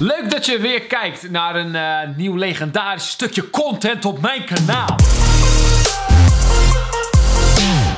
Leuk dat je weer kijkt naar een eh, nieuw legendarisch stukje content op mijn kanaal.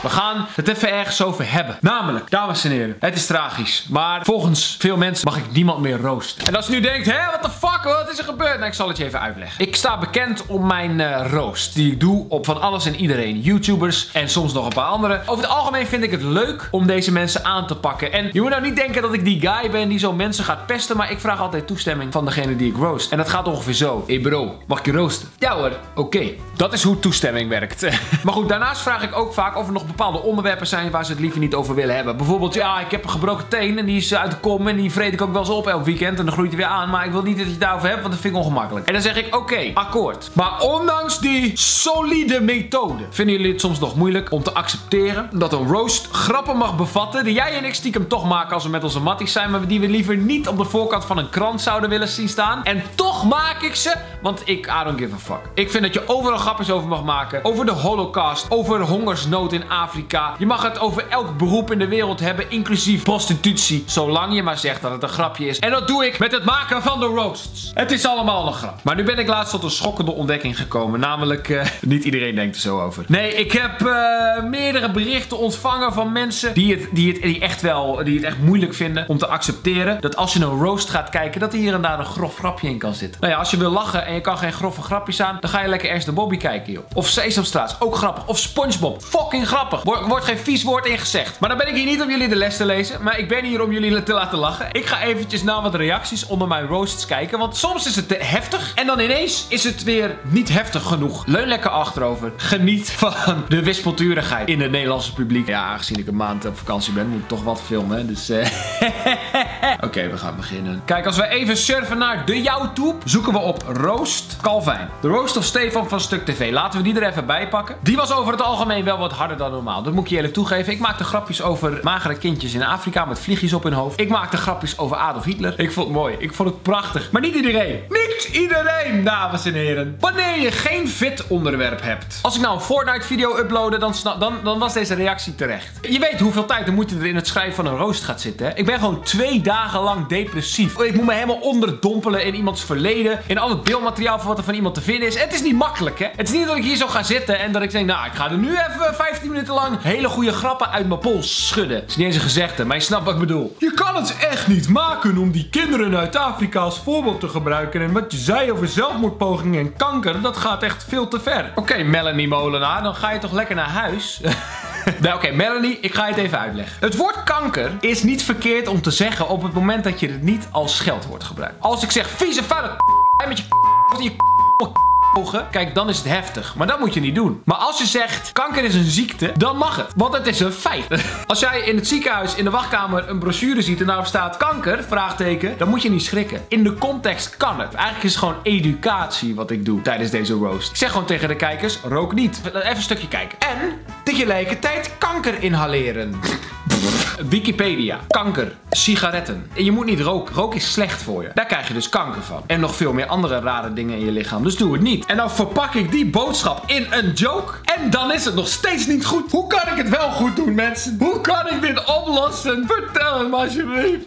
We gaan het even ergens over hebben. Namelijk, dames en heren, het is tragisch. Maar volgens veel mensen mag ik niemand meer roosten. En als je nu denkt, hè, what the fuck, wat is er gebeurd? Nou, ik zal het je even uitleggen. Ik sta bekend om mijn uh, roost. Die ik doe op van alles en iedereen. YouTubers en soms nog een paar anderen. Over het algemeen vind ik het leuk om deze mensen aan te pakken. En je moet nou niet denken dat ik die guy ben die zo mensen gaat pesten. Maar ik vraag altijd toestemming van degene die ik roost. En dat gaat ongeveer zo. Hey bro, mag ik je roosten? Ja hoor, oké. Dat is hoe toestemming werkt. maar goed, daarnaast vraag ik ook vaak of er nog bepaalde onderwerpen zijn waar ze het liever niet over willen hebben. Bijvoorbeeld, ja, ik heb een gebroken teen en die is uit de kom en die vreet ik ook wel eens op elk weekend en dan groeit hij weer aan. Maar ik wil niet dat je het daarover hebt, want dat vind ik ongemakkelijk. En dan zeg ik, oké, akkoord. Maar ondanks die solide methode, vinden jullie het soms nog moeilijk om te accepteren dat een roast grappen mag bevatten die jij en ik stiekem toch maken als we met onze matties zijn, maar die we liever niet op de voorkant van een krant zouden willen zien staan. En toch maak ik ze, want ik, I don't give a fuck. Ik vind dat je overal over mag maken. Over de holocaust, over hongersnood in Afrika. Je mag het over elk beroep in de wereld hebben, inclusief prostitutie. Zolang je maar zegt dat het een grapje is. En dat doe ik met het maken van de roasts. Het is allemaal een grap. Maar nu ben ik laatst tot een schokkende ontdekking gekomen. Namelijk, uh, niet iedereen denkt er zo over. Nee, ik heb uh, meerdere berichten ontvangen van mensen die het, die, het, die, echt wel, die het echt moeilijk vinden om te accepteren. Dat als je een roast gaat kijken, dat er hier en daar een grof grapje in kan zitten. Nou ja, als je wil lachen en je kan geen grove grapjes aan, dan ga je lekker eerst de Kijken, joh. Of Sesamstraat, ook grappig. Of Spongebob, fucking grappig. Word, wordt geen vies woord in gezegd. Maar dan ben ik hier niet om jullie de les te lezen, maar ik ben hier om jullie te laten lachen. Ik ga eventjes naar wat reacties onder mijn roasts kijken, want soms is het te heftig en dan ineens is het weer niet heftig genoeg. Leun lekker achterover. Geniet van de wispelturigheid in het Nederlandse publiek. Ja, aangezien ik een maand op vakantie ben, moet ik toch wat filmen, dus... Uh... Oké, we gaan beginnen. Kijk, als we even surfen naar de YouTube, zoeken we op Roost Calvijn. De Roast of Stefan van Stuk TV. Laten we die er even bij pakken. Die was over het algemeen wel wat harder dan normaal. Dat moet ik je eerlijk toegeven. Ik maakte grapjes over magere kindjes in Afrika met vliegjes op hun hoofd. Ik maakte grapjes over Adolf Hitler. Ik vond het mooi. Ik vond het prachtig. Maar niet iedereen. Niet iedereen, dames en heren. Wanneer je geen fit onderwerp hebt. Als ik nou een Fortnite video uploadde, dan, dan, dan was deze reactie terecht. Je weet hoeveel tijd er moeite er in het schrijven van een roost gaat zitten. Hè? Ik ben gewoon twee dagen lang depressief. Ik moet me helemaal onderdompelen in iemands verleden. In al het beeldmateriaal van wat er van iemand te vinden is. Het is niet makkelijk, hè. Het is niet dat ik hier zo ga zitten en dat ik denk, nou, ik ga er nu even 15 minuten lang hele goede grappen uit mijn pols schudden. Het is niet eens een gezegde, maar je snapt wat ik bedoel. Je kan het echt niet maken om die kinderen uit Afrika als voorbeeld te gebruiken. En wat je zei over zelfmoordpogingen en kanker, dat gaat echt veel te ver. Oké, Melanie Molenaar, dan ga je toch lekker naar huis? nou, oké, Melanie, ik ga je het even uitleggen. Het woord kanker is niet verkeerd om te zeggen op het moment dat je het niet als scheldwoord gebruikt. Als ik zeg vieze vuile met je je ogen, kijk, dan is het heftig. Maar dat moet je niet doen. Maar als je zegt, kanker is een ziekte, dan mag het. Want het is een feit. Als jij in het ziekenhuis, in de wachtkamer, een brochure ziet en daarop staat kanker, vraagteken, dan moet je niet schrikken. In de context kan het. Eigenlijk is het gewoon educatie wat ik doe tijdens deze roast. Ik zeg gewoon tegen de kijkers, rook niet. Even een stukje kijken. En tegelijkertijd kanker inhaleren. Wikipedia. Kanker. Sigaretten. En je moet niet roken. Roken is slecht voor je. Daar krijg je dus kanker van. En nog veel meer andere rare dingen in je lichaam. Dus doe het niet. En dan verpak ik die boodschap in een joke. En dan is het nog steeds niet goed. Hoe kan ik het wel goed doen, mensen? Hoe kan ik dit oplossen? Vertel het me alsjeblieft.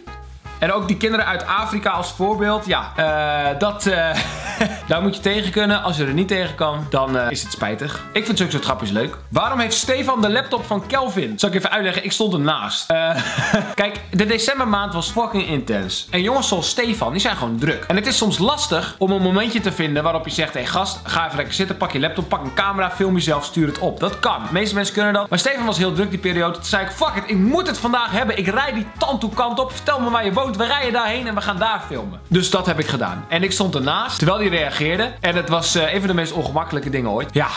En ook die kinderen uit Afrika als voorbeeld. Ja, uh, dat... Uh, daar moet je tegen kunnen. Als je er niet tegen kan, dan uh, is het spijtig. Ik vind zulke soort grapjes leuk. Waarom heeft Stefan de laptop van Kelvin? Zal ik even uitleggen? Ik stond ernaast. kijk, de decembermaand was fucking intens. En jongens zoals Stefan, die zijn gewoon druk. En het is soms lastig om een momentje te vinden waarop je zegt... Hé hey, gast, ga even lekker zitten, pak je laptop, pak een camera, film jezelf, stuur het op. Dat kan. De meeste mensen kunnen dat. Maar Stefan was heel druk die periode. Toen zei ik, fuck it, ik moet het vandaag hebben. Ik rijd die tand kant op. Vertel me waar je woont we rijden daarheen en we gaan daar filmen. Dus dat heb ik gedaan. En ik stond ernaast, terwijl hij reageerde. En het was uh, een van de meest ongemakkelijke dingen ooit. Ja,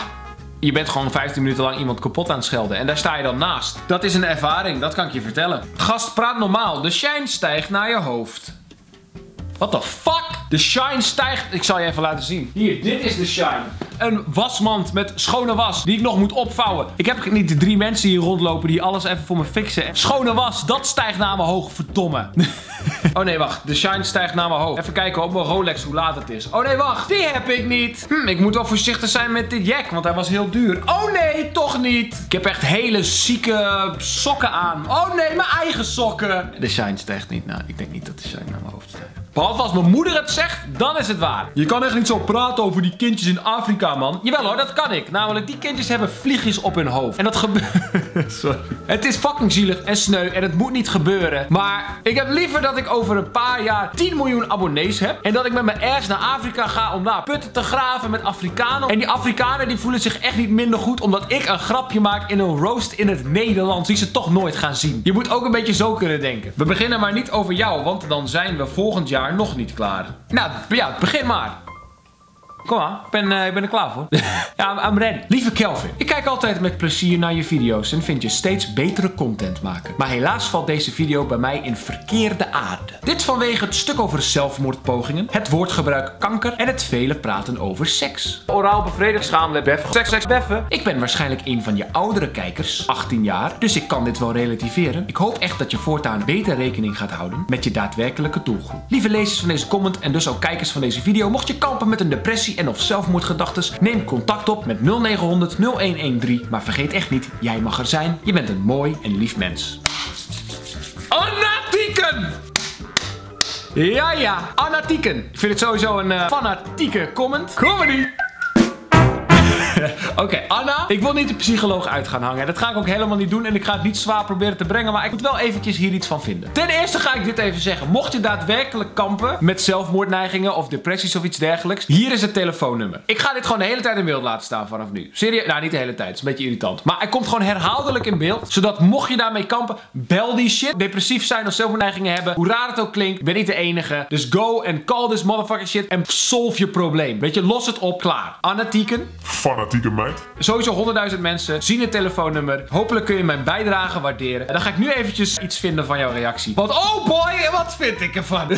je bent gewoon 15 minuten lang iemand kapot aan het schelden. En daar sta je dan naast. Dat is een ervaring, dat kan ik je vertellen. Gast, praat normaal. De shine stijgt naar je hoofd. What the fuck? De shine stijgt. Ik zal je even laten zien. Hier, dit is de shine. Een wasmand met schone was die ik nog moet opvouwen. Ik heb niet drie mensen hier rondlopen die alles even voor me fixen. Schone was, dat stijgt naar mijn hoog, verdomme. oh nee, wacht. De shine stijgt naar mijn hoofd. Even kijken op mijn Rolex hoe laat het is. Oh nee, wacht. Die heb ik niet. Hm, ik moet wel voorzichtig zijn met dit jack, want hij was heel duur. Oh nee, toch niet. Ik heb echt hele zieke sokken aan. Oh nee, mijn eigen sokken. De shine stijgt niet. Nou, ik denk niet dat de shine naar mijn hoofd stijgt. Behalve als mijn moeder het zegt, dan is het waar. Je kan echt niet zo praten over die kindjes in Afrika, man. Jawel hoor, dat kan ik. Namelijk, die kindjes hebben vliegjes op hun hoofd. En dat gebeurt... Sorry. Het is fucking zielig en sneu en het moet niet gebeuren. Maar ik heb liever dat ik over een paar jaar 10 miljoen abonnees heb. En dat ik met mijn ass naar Afrika ga om daar putten te graven met Afrikanen. En die Afrikanen die voelen zich echt niet minder goed omdat ik een grapje maak in een roast in het Nederlands die ze toch nooit gaan zien. Je moet ook een beetje zo kunnen denken. We beginnen maar niet over jou, want dan zijn we volgend jaar nog niet klaar. Nou, ja, begin maar. Kom aan, ik ben, eh, ik ben er klaar voor. ja, I'm ready. Lieve Kelvin, ik kijk altijd met plezier naar je video's en vind je steeds betere content maken. Maar helaas valt deze video bij mij in verkeerde aarde. Dit vanwege het stuk over zelfmoordpogingen, het woordgebruik kanker en het vele praten over seks. Oraal bevredigd, schaamde, beffen, seks, seks, beffen. Ik ben waarschijnlijk een van je oudere kijkers, 18 jaar, dus ik kan dit wel relativeren. Ik hoop echt dat je voortaan beter rekening gaat houden met je daadwerkelijke doelgroep. Lieve lezers van deze comment en dus ook kijkers van deze video, mocht je kampen met een depressie en of zelfmoordgedachtes, neem contact op met 0900 0113. Maar vergeet echt niet, jij mag er zijn. Je bent een mooi en lief mens. Anatieken! Ja, ja, Anatieken. Ik vind het sowieso een uh, fanatieke comment. Comedy! Oké, Anna. Ik wil niet de psycholoog uit gaan hangen. Dat ga ik ook helemaal niet doen. En ik ga het niet zwaar proberen te brengen. Maar ik moet wel eventjes hier iets van vinden. Ten eerste ga ik dit even zeggen. Mocht je daadwerkelijk kampen met zelfmoordneigingen of depressies of iets dergelijks. Hier is het telefoonnummer. Ik ga dit gewoon de hele tijd in beeld laten staan vanaf nu. Serieus? Nou, niet de hele tijd. Het is een beetje irritant. Maar hij komt gewoon herhaaldelijk in beeld. Zodat mocht je daarmee kampen, bel die shit. Depressief zijn of zelfmoordneigingen hebben. Hoe raar het ook klinkt. ben niet de enige. Dus go and call this motherfucking shit. En solve je probleem. Weet je, los het op. Klaar. Anna Tieken. Meid. Sowieso 100.000 mensen zien het telefoonnummer. Hopelijk kun je mijn bijdrage waarderen. En dan ga ik nu eventjes iets vinden van jouw reactie. Want oh boy, wat vind ik ervan?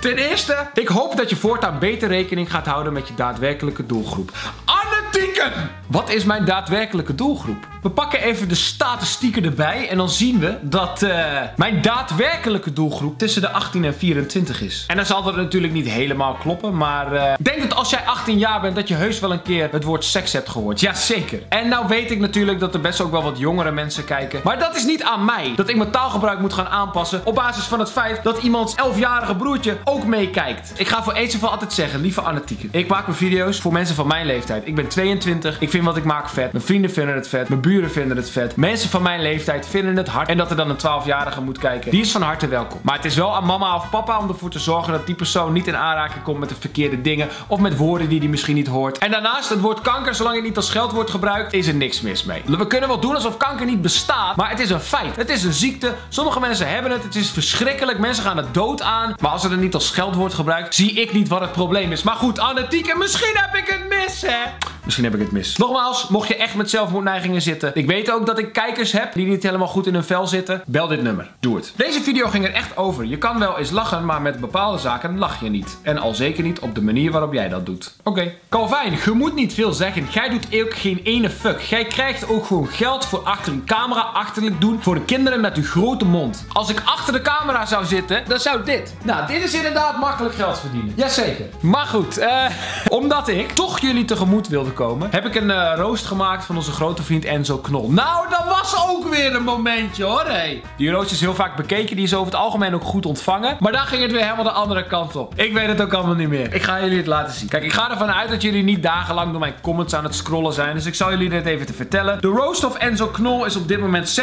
Ten eerste, ik hoop dat je voortaan beter rekening gaat houden met je daadwerkelijke doelgroep. Anetieken! Wat is mijn daadwerkelijke doelgroep? We pakken even de statistieken erbij en dan zien we dat uh, mijn daadwerkelijke doelgroep tussen de 18 en 24 is. En dan zal dat natuurlijk niet helemaal kloppen, maar uh, ik denk dat als jij 18 jaar bent dat je heus wel een keer het woord seks gehoord. Jazeker. En nou weet ik natuurlijk dat er best ook wel wat jongere mensen kijken. Maar dat is niet aan mij dat ik mijn taalgebruik moet gaan aanpassen op basis van het feit dat iemands 11-jarige broertje ook meekijkt. Ik ga voor eens en voor altijd zeggen, lieve Anatieke. Ik maak mijn video's voor mensen van mijn leeftijd. Ik ben 22. Ik vind wat ik maak vet. Mijn vrienden vinden het vet. Mijn buren vinden het vet. Mensen van mijn leeftijd vinden het hard. En dat er dan een 12-jarige moet kijken. Die is van harte welkom. Maar het is wel aan mama of papa om ervoor te zorgen dat die persoon niet in aanraking komt met de verkeerde dingen. Of met woorden die hij misschien niet hoort. En daarnaast, het woord kanker, zolang het niet als geld wordt gebruikt, is er niks mis mee. We kunnen wel doen alsof kanker niet bestaat. Maar het is een feit. Het is een ziekte. Sommige mensen hebben het. Het is verschrikkelijk. Mensen gaan het dood aan. Maar als het er niet als geld wordt gebruikt, zie ik niet wat het probleem is. Maar goed, Anatieke, misschien heb ik het mis, hè? Misschien heb ik het mis. Nogmaals, mocht je echt met zelfmoordneigingen zitten. Ik weet ook dat ik kijkers heb die niet helemaal goed in hun vel zitten. Bel dit nummer. Doe het. Deze video ging er echt over. Je kan wel eens lachen, maar met bepaalde zaken lach je niet. En al zeker niet op de manier waarop jij dat doet. Oké. Calvin, je moet niet veel zeggen. Jij doet ook geen ene fuck. Jij krijgt ook gewoon geld voor achter een camera achterlijk doen voor de kinderen met uw grote mond. Als ik achter de camera zou zitten, dan zou dit. Nou, dit is inderdaad makkelijk geld verdienen. Jazeker. Maar goed, eh, omdat ik toch jullie tegemoet wilde heb ik een uh, roost gemaakt van onze grote vriend Enzo Knol. Nou, dat was ook weer een momentje hoor, hey. Die roost is heel vaak bekeken, die is over het algemeen ook goed ontvangen. Maar daar ging het weer helemaal de andere kant op. Ik weet het ook allemaal niet meer. Ik ga jullie het laten zien. Kijk, ik ga ervan uit dat jullie niet dagenlang door mijn comments aan het scrollen zijn. Dus ik zal jullie dit even te vertellen. De roast of Enzo Knol is op dit moment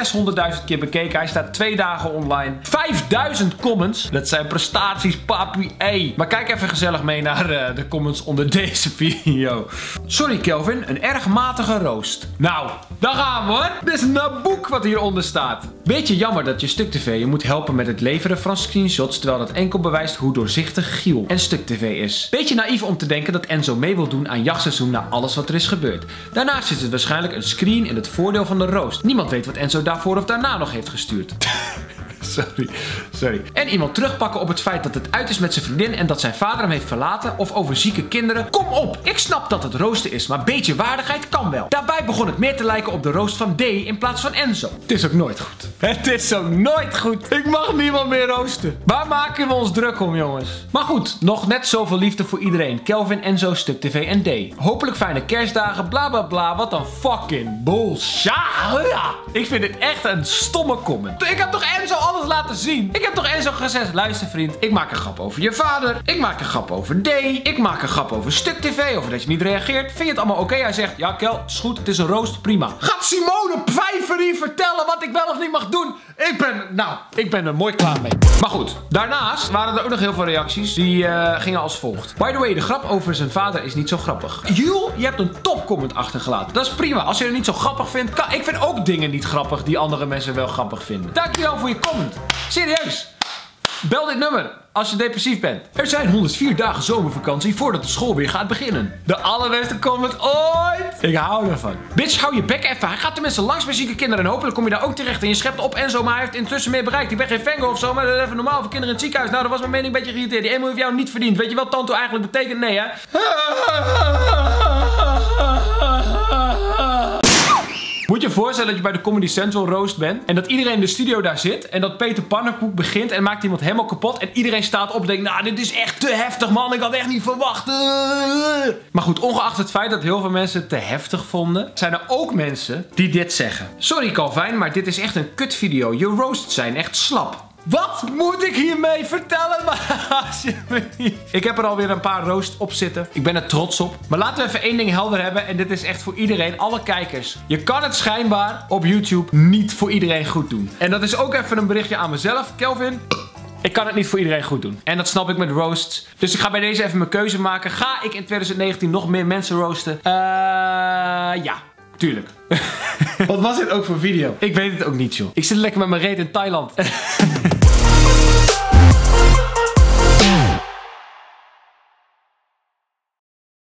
600.000 keer bekeken. Hij staat twee dagen online. 5000 comments. Dat zijn prestaties, papi. Hey. Maar kijk even gezellig mee naar uh, de comments onder deze video. Sorry Kelvin, een erg matige roost. Nou, daar gaan we hoor. Dit is een boek wat hieronder staat. Beetje jammer dat je Stuk TV je moet helpen met het leveren van screenshots, terwijl dat enkel bewijst hoe doorzichtig Giel en Stuk TV is. Beetje naïef om te denken dat Enzo mee wil doen aan jachtseizoen na alles wat er is gebeurd. Daarnaast zit het waarschijnlijk een screen in het voordeel van de roost. Niemand weet wat Enzo daarvoor of daarna nog heeft gestuurd. Sorry, sorry. En iemand terugpakken op het feit dat het uit is met zijn vriendin en dat zijn vader hem heeft verlaten of over zieke kinderen. Kom op, ik snap dat het roosten is, maar beetje waardigheid kan wel. Begon het meer te lijken op de roost van D in plaats van Enzo. Het is ook nooit goed. Het is ook nooit goed. Ik mag niemand meer roosten. Waar maken we ons druk om, jongens? Maar goed, nog net zoveel liefde voor iedereen. Kelvin, Enzo, Stuk TV en D. Hopelijk fijne kerstdagen, bla bla bla. Wat een fucking bullshit. Ik vind dit echt een stomme comment. Ik heb toch Enzo al alles laten zien. Ik heb toch eens zo gezegd, luister vriend, ik maak een grap over je vader. Ik maak een grap over D. Ik maak een grap over Stuk TV, over dat je niet reageert. Vind je het allemaal oké? Hij zegt, ja Kel, is goed, het is een roost, prima. Gaat Simone Pfeiffer hier vertellen wat ik wel of niet mag doen? Ik ben, nou, ik ben er mooi klaar mee. Maar goed, daarnaast waren er ook nog heel veel reacties die uh, gingen als volgt. By the way, de grap over zijn vader is niet zo grappig. Jules, je hebt een topcomment achtergelaten. Dat is prima. Als je het niet zo grappig vindt, kan, ik vind ook dingen niet grappig die andere mensen wel grappig vinden. Dankjewel voor je comment. Serieus. Bel dit nummer als je depressief bent. Er zijn 104 dagen zomervakantie voordat de school weer gaat beginnen. De allerbeste comment ooit. Ik hou ervan. Bitch, hou je bek even. Hij gaat tenminste langs bij zieke kinderen. En hopelijk kom je daar ook terecht. En je schept op en zo. Maar hij heeft intussen meer bereikt. Ik ben geen fango of zo. Maar dat is even normaal voor kinderen in het ziekenhuis. Nou, dat was mijn mening een beetje geïrriteerd. Die 1 miljoen heeft jou niet verdiend. Weet je wat tanto eigenlijk betekent? Nee, hè? Moet je voorstellen dat je bij de Comedy Central roast bent. En dat iedereen in de studio daar zit. En dat Peter Pannenkoek begint en maakt iemand helemaal kapot. En iedereen staat op en denkt, nou dit is echt te heftig man. Ik had echt niet verwacht. Maar goed, ongeacht het feit dat heel veel mensen het te heftig vonden. Zijn er ook mensen die dit zeggen. Sorry Calvin, maar dit is echt een kut video. Je roasts zijn echt slap. Wat moet ik hiermee vertellen? ik heb er alweer een paar roost op zitten. Ik ben er trots op. Maar laten we even één ding helder hebben. En dit is echt voor iedereen, alle kijkers. Je kan het schijnbaar op YouTube niet voor iedereen goed doen. En dat is ook even een berichtje aan mezelf. Kelvin, ik kan het niet voor iedereen goed doen. En dat snap ik met roasts. Dus ik ga bij deze even mijn keuze maken. Ga ik in 2019 nog meer mensen roosten? Uh, ja, tuurlijk. Wat was dit ook voor video? Ik weet het ook niet, joh. Ik zit lekker met mijn reet in Thailand.